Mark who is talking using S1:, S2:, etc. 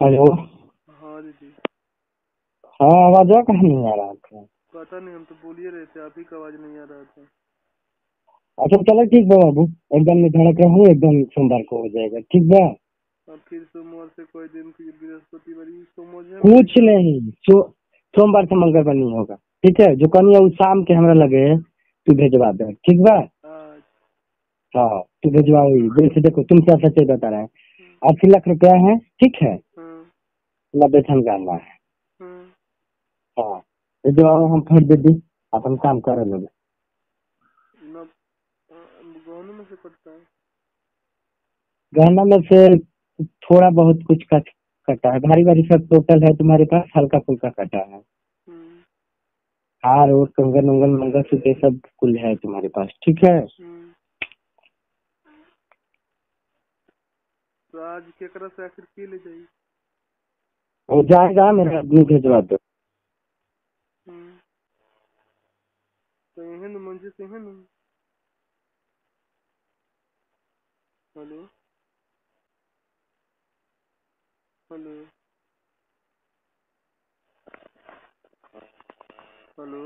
S1: Hello.
S2: हाँ दीदी।
S1: हाँ आवाज़ कहाँ नहीं आ रहा था
S2: पता नहीं हम तो बोल ही रहे थे आप ही का आवाज़ नहीं आ रहा था।
S1: अच्छा चलो ठीक बा बाबू। एकदम धड़क रहा हूँ एकदम सोमवार को हो जाएगा। ठीक बा?
S2: अब फिर सोमवार से कोई दिन फिर बृहस्पतिवार सोमवार
S1: कुछ नहीं सो, सोमवार से मंगलवार नहीं होगा। ठीक है जो कनी है वो शाम के हमरा लगे तू भेजवा दे। ठीक बा? हाँ। तू भेजवा जैसे देखो तुम क्या सच्चे बता रहे हैं। अस्सी लाख रुपया है ठीक है? ठन गाना है।
S2: हाँ
S1: हाँ भेजवाओ हम फिर दे दी अपन काम कर लोगे
S2: गहनों में से है?
S1: थोड़ा बहुत कुछ कट कटा है। भारी भारी सब टोटल है तुम्हारे पास हल्का फुल्का कटा है।
S2: हम्म,
S1: हार और कंगन उंगन मंगलसूत्र ये सब कुल है तुम्हारे पास ठीक है?
S2: हम्म। तो आज केकरा से आखिर की ले जाई
S1: वो जाएगा मेरा आदमी भेजवा दो।
S2: हेलो? हेलो? हेलो?